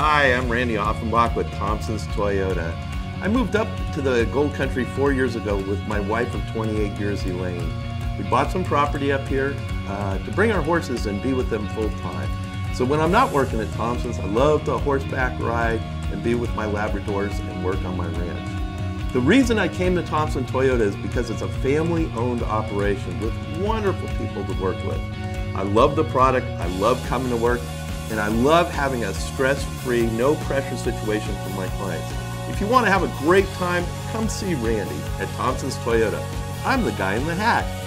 Hi, I'm Randy Offenbach with Thompson's Toyota. I moved up to the Gold Country four years ago with my wife of 28 years, Elaine. We bought some property up here uh, to bring our horses and be with them full time. So when I'm not working at Thompson's, I love to horseback ride and be with my Labradors and work on my ranch. The reason I came to Thompson Toyota is because it's a family-owned operation with wonderful people to work with. I love the product, I love coming to work, and I love having a stress-free, no-pressure situation for my clients. If you want to have a great time, come see Randy at Thompson's Toyota. I'm the guy in the hat.